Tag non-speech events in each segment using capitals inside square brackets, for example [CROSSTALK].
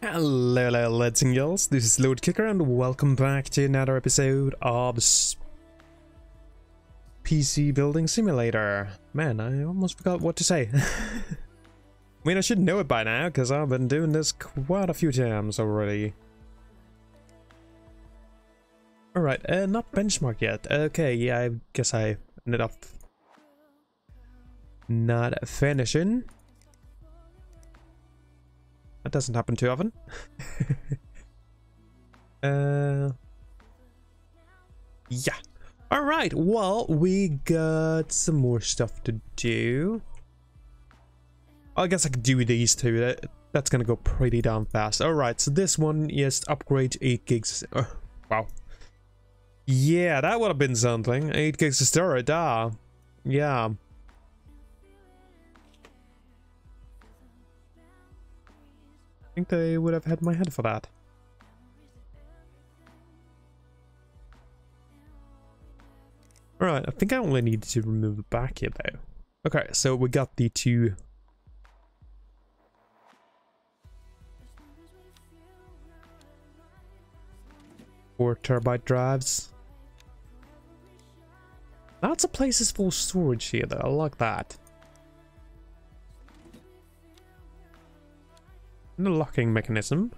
Hello, hello, lads and girls. This is Lord Kicker, and welcome back to another episode of PC Building Simulator. Man, I almost forgot what to say. [LAUGHS] I mean, I should know it by now, because I've been doing this quite a few times already. Alright, uh, not benchmark yet. Okay, yeah, I guess I ended up not finishing. That doesn't happen too often. [LAUGHS] uh, yeah. All right. Well, we got some more stuff to do. I guess I could do these two. That, that's gonna go pretty damn fast. All right. So this one is upgrade 8 gigs. Uh, wow. Yeah, that would have been something. 8 gigs of storage. Ah. Yeah. Think they would have had my head for that. Alright, I think I only need to remove the back here though. Okay, so we got the two four terabyte drives. Lots of places for storage here though, I like that. The locking mechanism.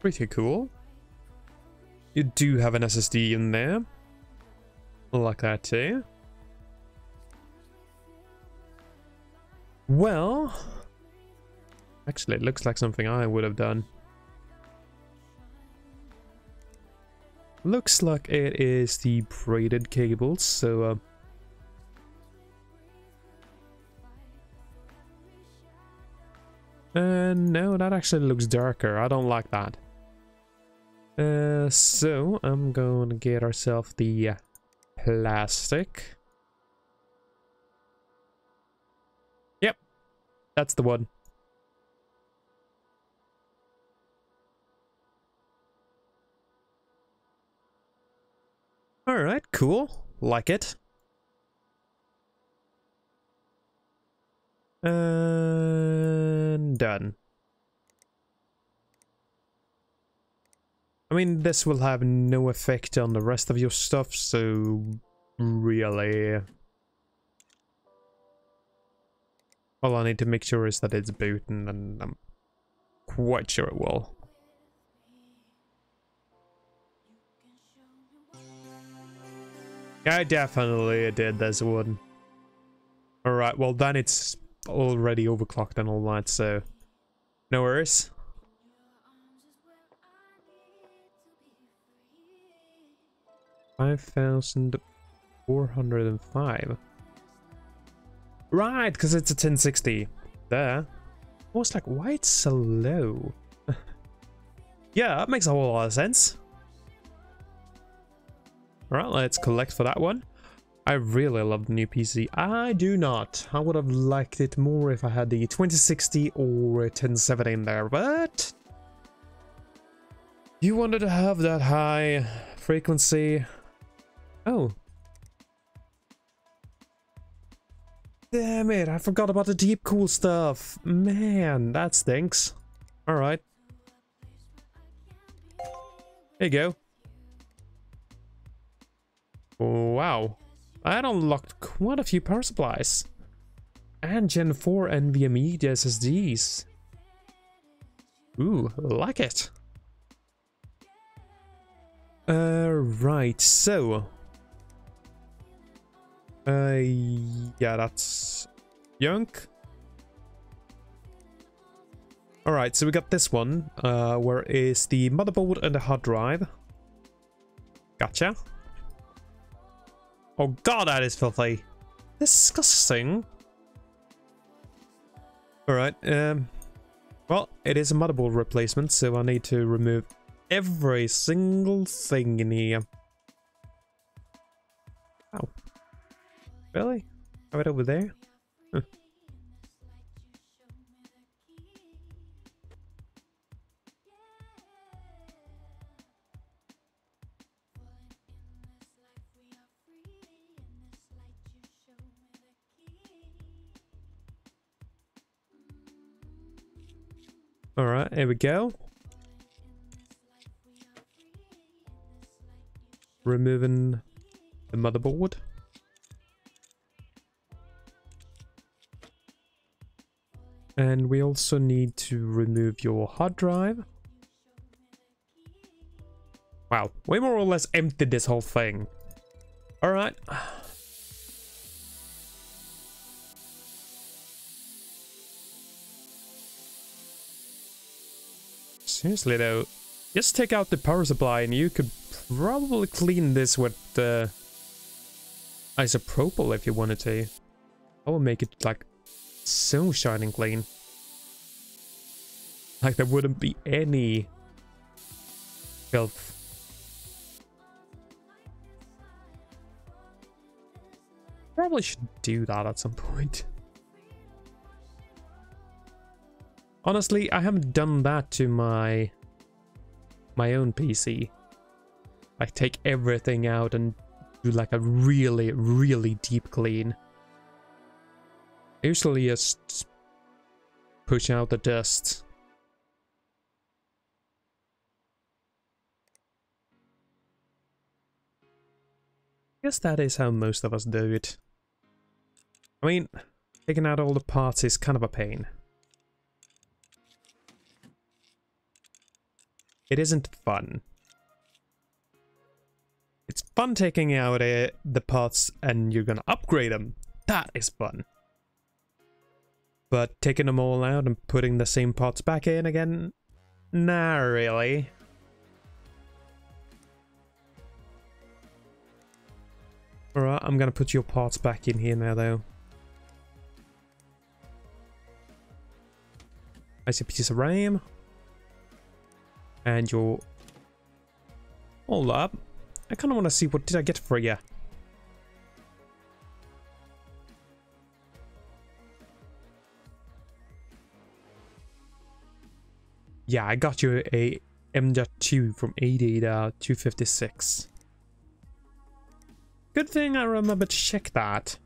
Pretty cool. You do have an SSD in there. Like that too. Well, actually it looks like something I would have done. Looks like it is the braided cables, so uh, Uh, no, that actually looks darker. I don't like that. Uh, so I'm going to get ourselves the uh, plastic. Yep, that's the one. All right, cool. Like it. And done. I mean, this will have no effect on the rest of your stuff, so really... All I need to make sure is that it's booting, and I'm quite sure it will. I definitely did this one. Alright, well then it's already overclocked and all that, so no worries. Five thousand four hundred and five. Right, because it's a 1060. There. I was like, why it's so low? [LAUGHS] yeah, that makes a whole lot of sense. Alright, let's collect for that one. I really love the new PC. I do not. I would have liked it more if I had the 2060 or 1070 in there, but... You wanted to have that high frequency. Oh. Damn it, I forgot about the DeepCool stuff. Man, that stinks. Alright. There you go. Wow. I had unlocked quite a few power supplies. And Gen 4 NVMe SSDs. Ooh, like it. Uh, right, so... Uh, yeah, that's... Junk. Alright, so we got this one, uh, where is the motherboard and the hard drive. Gotcha. Oh god, that is filthy. Disgusting. Alright, um... Well, it is a motherboard replacement, so I need to remove every single thing in here. Oh. Really? Have it over there? All right, here we go. Removing the motherboard. And we also need to remove your hard drive. Wow, we more or less emptied this whole thing. Alright. Seriously though, just take out the power supply and you could probably clean this with uh, isopropyl if you wanted to. I will make it like so shining clean. Like there wouldn't be any filth. Probably should do that at some point. [LAUGHS] Honestly, I haven't done that to my my own PC. I take everything out and do like a really, really deep clean. I usually just push out the dust. I guess that is how most of us do it. I mean, taking out all the parts is kind of a pain. It isn't fun. It's fun taking out uh, the parts and you're gonna upgrade them. That is fun. But taking them all out and putting the same parts back in again? Nah, really. Alright, I'm gonna put your parts back in here now though. I see a piece of RAM and your hold up. I kind of want to see what did I get for you yeah I got you a M.2 from 80 to 256 good thing I remember to check that.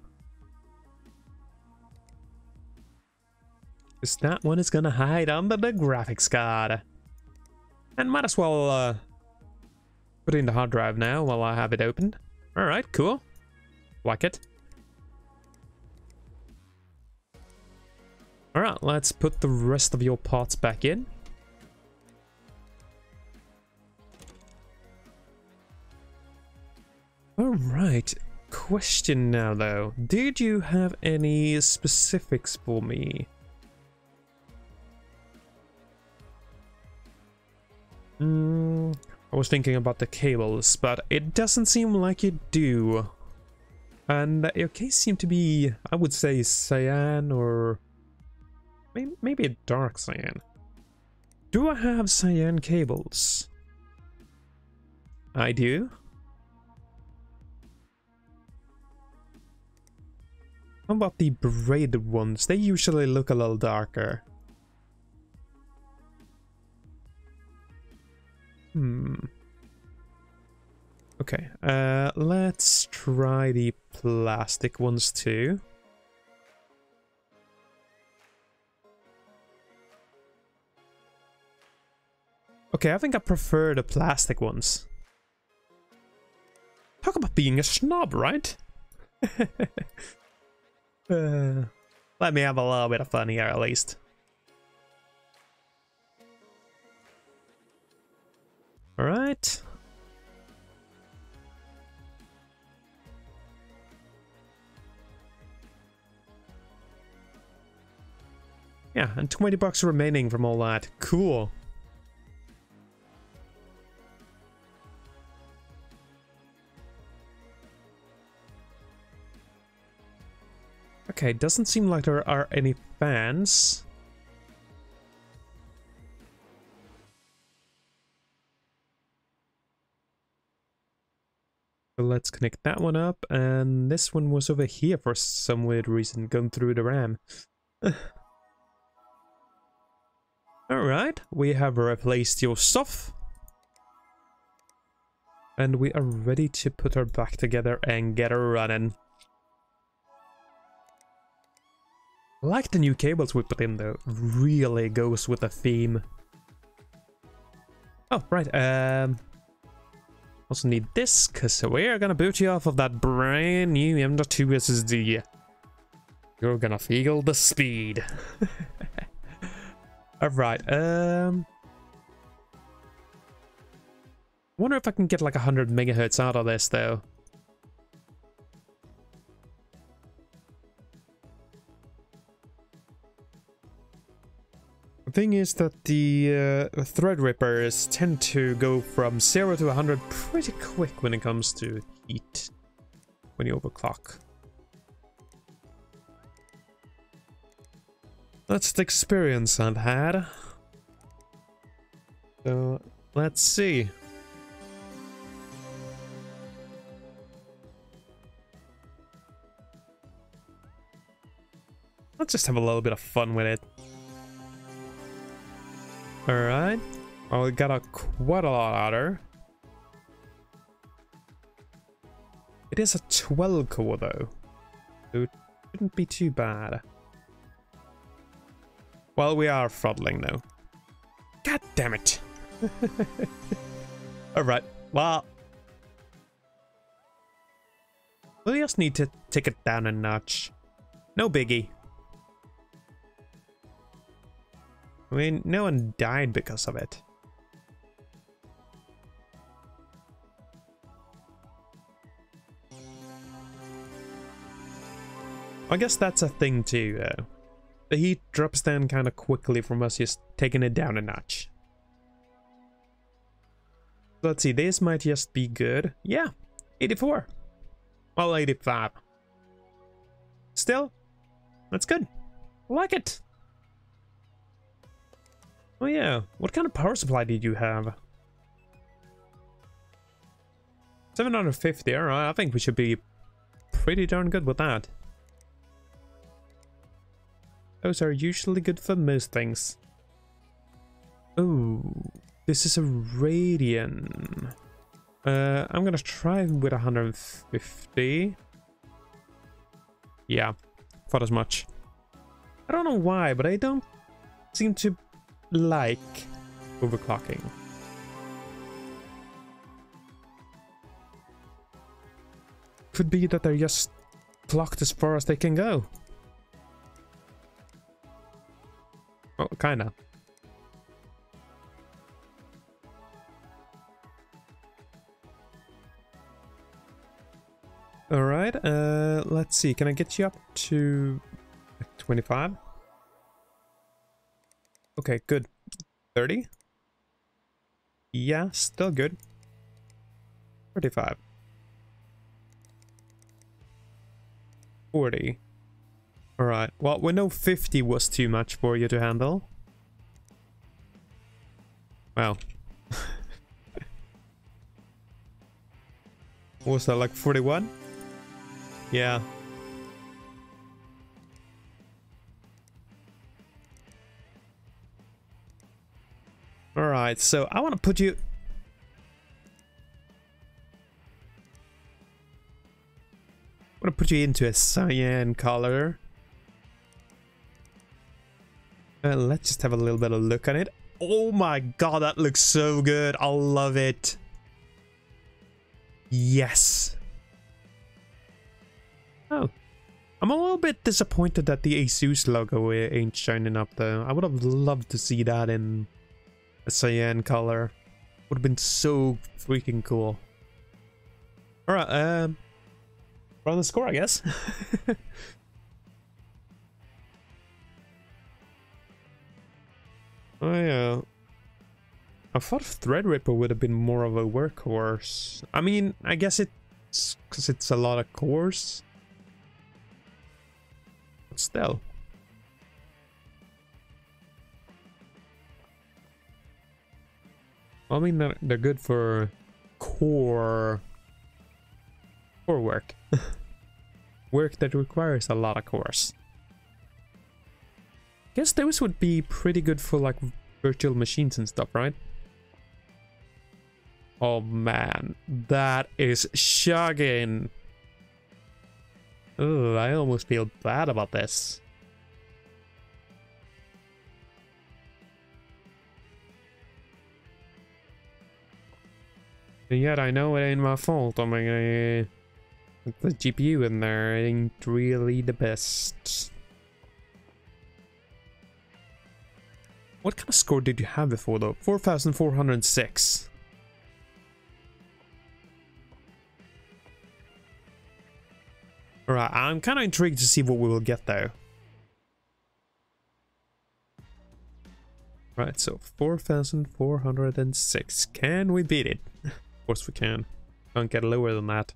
That one is gonna hide under the graphics card and might as well uh, put in the hard drive now while I have it opened. Alright, cool. Like it. Alright, let's put the rest of your parts back in. Alright, question now though. Did you have any specifics for me? Mm, I was thinking about the cables, but it doesn't seem like you do. And your case seemed to be, I would say, cyan or maybe, maybe a dark cyan. Do I have cyan cables? I do. How about the braided ones? They usually look a little darker. Okay, uh, let's try the plastic ones too. Okay, I think I prefer the plastic ones. Talk about being a snob, right? [LAUGHS] uh, let me have a little bit of fun here at least. All Yeah, and 20 bucks remaining from all that. Cool. Okay, doesn't seem like there are any fans. Let's connect that one up, and this one was over here for some weird reason, going through the RAM. [SIGHS] Alright, we have replaced your stuff. And we are ready to put her back together and get her running. Like the new cables we put in though, really goes with the theme. Oh, right, um... Also need this, because we're gonna boot you off of that brand new M.2 SSD. You're gonna feel the speed. [LAUGHS] Alright, um... wonder if I can get like 100 megahertz out of this, though. The thing is that the uh, Threadrippers tend to go from 0 to 100 pretty quick when it comes to heat when you overclock. That's the experience I've had. So, let's see. Let's just have a little bit of fun with it. Alright. Well, we got a quite a lot out her. It is a 12 core though. So it shouldn't be too bad. Well, we are throttling though. God damn it. [LAUGHS] Alright, well. We just need to take it down a notch. No biggie. I mean, no one died because of it. I guess that's a thing too, though. The heat drops down kind of quickly from us just taking it down a notch. Let's see, this might just be good. Yeah, 84. Well, 85. Still, that's good. like it. Oh yeah, what kind of power supply did you have? 750, alright, I think we should be pretty darn good with that. Those are usually good for most things. Oh, this is a Radeon. Uh, I'm gonna try with 150. Yeah, thought as much. I don't know why, but I don't seem to like overclocking. Could be that they're just clocked as far as they can go. Kinda. Alright, uh, let's see. Can I get you up to 25? Okay, good. 30? Yeah, still good. 35. 40. Alright, well, we know 50 was too much for you to handle. Wow. [LAUGHS] was that like 41? Yeah, Alright, so I want to put you... I want to put you into a cyan color. Uh, let's just have a little bit of look at it. Oh my god, that looks so good. I love it. Yes. Oh. I'm a little bit disappointed that the Asus logo ain't shining up though. I would have loved to see that in a cyan color. Would have been so freaking cool. Alright, um... Run the score, I guess. [LAUGHS] oh yeah. I thought Threadripper would have been more of a workhorse. I mean, I guess it's because it's a lot of cores. But still. I mean, they're, they're good for core core work. [LAUGHS] work that requires a lot of cores. Guess those would be pretty good for like virtual machines and stuff, right? Oh man, that is shocking. Ugh, I almost feel bad about this. Yet I know it ain't my fault. I mean, uh, the GPU in there ain't really the best. What kind of score did you have before though? 4,406. Alright, I'm kind of intrigued to see what we will get though. Right, so 4,406. Can we beat it? [LAUGHS] of course we can. Can't get lower than that.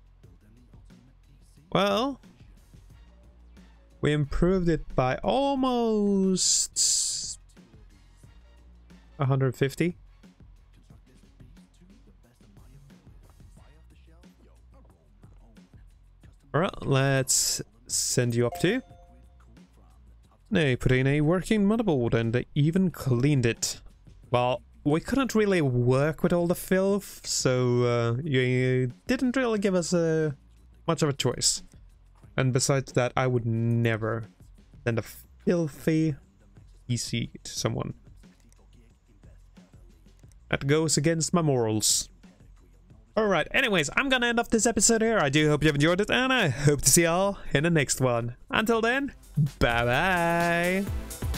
Well, we improved it by almost 150. Alright, let's send you up to. They put in a working motherboard and they even cleaned it. Well, we couldn't really work with all the filth, so uh, you didn't really give us uh, much of a choice. And besides that, I would never send a filthy PC to someone. That goes against my morals. Alright, anyways, I'm gonna end off this episode here. I do hope you've enjoyed it, and I hope to see y'all in the next one. Until then, bye bye!